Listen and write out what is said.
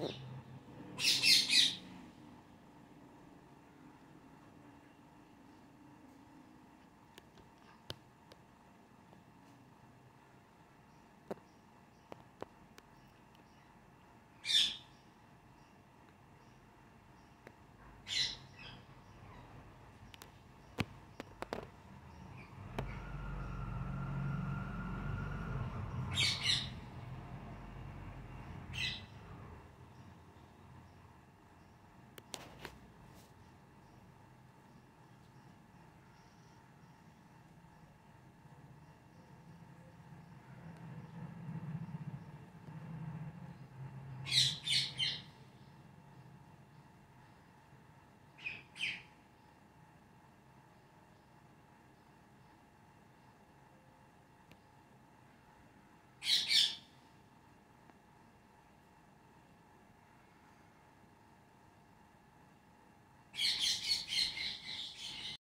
Mm.